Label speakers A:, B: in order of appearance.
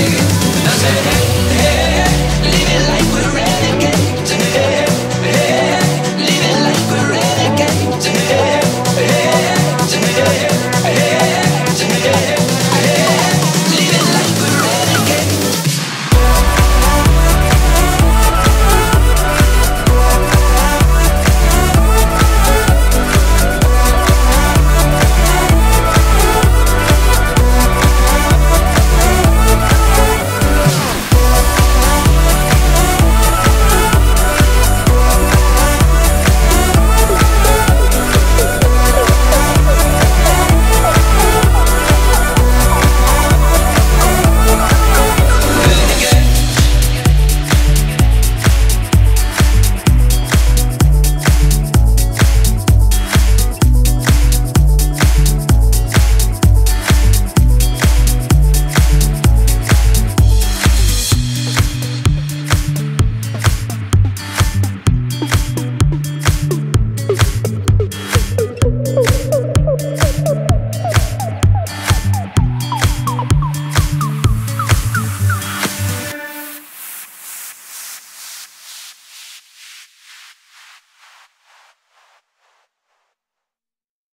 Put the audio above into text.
A: I said, hey, hey.